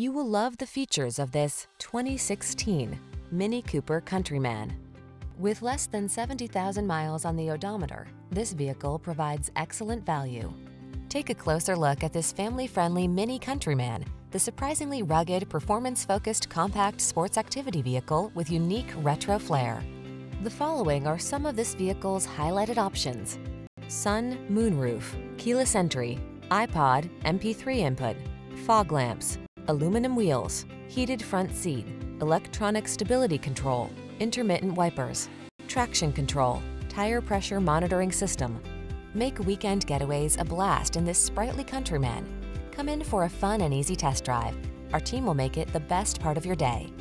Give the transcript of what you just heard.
You will love the features of this 2016 Mini Cooper Countryman. With less than 70,000 miles on the odometer, this vehicle provides excellent value. Take a closer look at this family-friendly Mini Countryman, the surprisingly rugged, performance-focused compact sports activity vehicle with unique retro flair. The following are some of this vehicle's highlighted options. Sun moonroof, keyless entry, iPod, MP3 input, fog lamps, aluminum wheels, heated front seat, electronic stability control, intermittent wipers, traction control, tire pressure monitoring system. Make weekend getaways a blast in this sprightly countryman. Come in for a fun and easy test drive. Our team will make it the best part of your day.